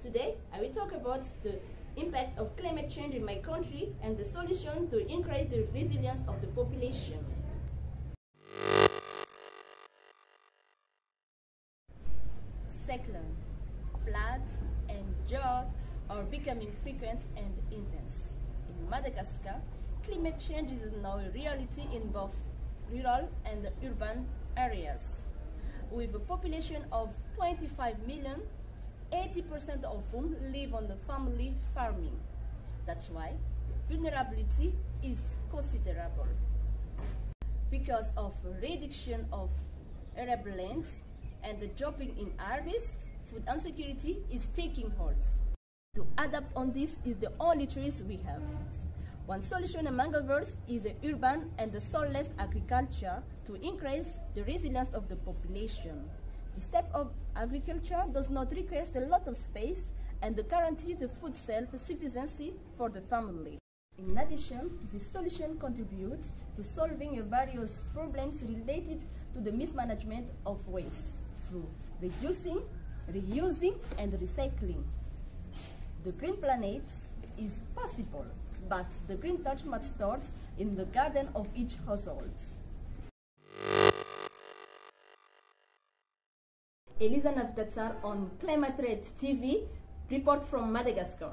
Today, I will talk about the impact of climate change in my country and the solution to increase the resilience of the population. Cyclone, floods, and drought are becoming frequent and intense. In Madagascar, climate change is now a reality in both rural and urban areas. With a population of 25 million, 80% of whom live on the family farming. That's why vulnerability is considerable. Because of reduction of arable land and the dropping in harvest, food insecurity is taking hold. To adapt on this is the only choice we have. One solution among others is the urban and the soilless agriculture to increase the resilience of the population. This type of agriculture does not require a lot of space and guarantees the food self-sufficiency for the family. In addition, this solution contributes to solving various problems related to the mismanagement of waste through reducing, reusing, and recycling. The green planet is possible, but the green touch must start in the garden of each household. Elisah Nahavitatsara on Climate Red TV, report from Madagascar.